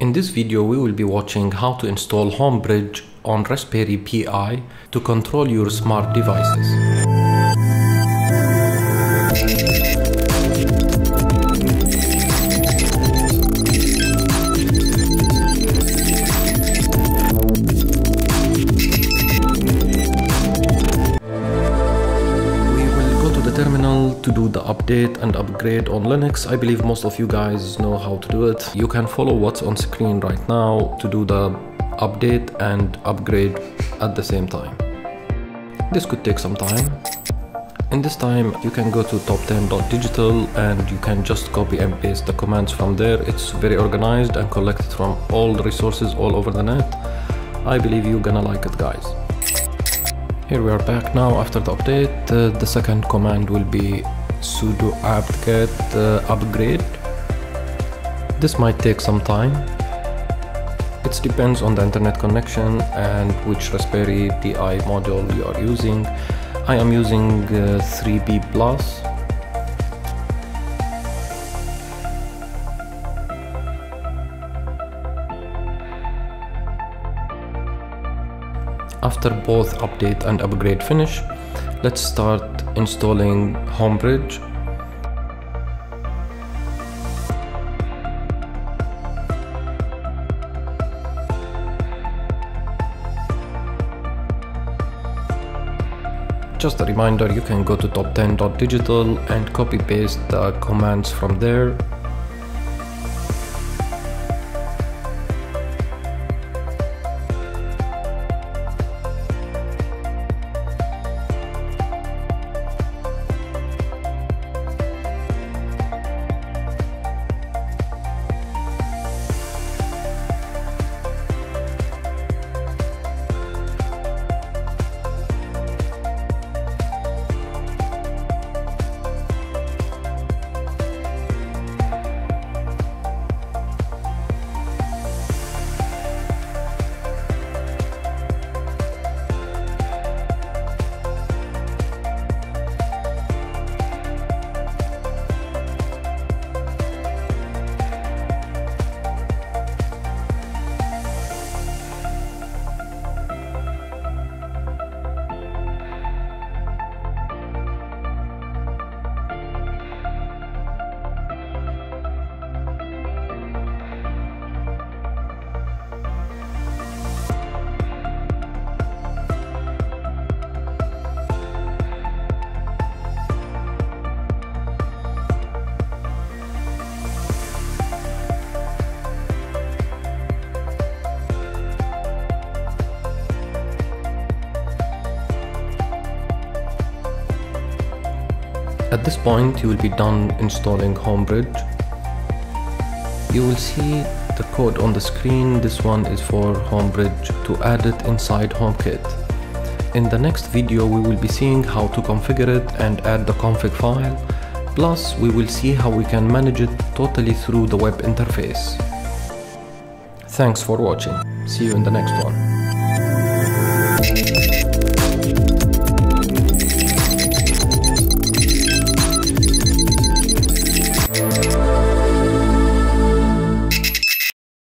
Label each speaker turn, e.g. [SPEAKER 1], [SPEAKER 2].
[SPEAKER 1] In this video we will be watching how to install Homebridge on Raspberry Pi to control your smart devices. To do the update and upgrade on Linux. I believe most of you guys know how to do it. You can follow what's on screen right now to do the update and upgrade at the same time. This could take some time. In this time, you can go to top10.digital and you can just copy and paste the commands from there. It's very organized and collected from all the resources all over the net. I believe you're gonna like it, guys. Here we are back now after the update. Uh, the second command will be sudo apt-get uh, upgrade. This might take some time. It depends on the internet connection and which Raspberry Pi module you are using. I am using uh, 3B Plus. After both update and upgrade finish, let's start installing Homebridge. Just a reminder, you can go to top10.digital and copy paste the commands from there At this point you will be done installing Homebridge. You will see the code on the screen, this one is for Homebridge to add it inside HomeKit. In the next video we will be seeing how to configure it and add the config file, plus we will see how we can manage it totally through the web interface. Thanks for watching, see you in the next one.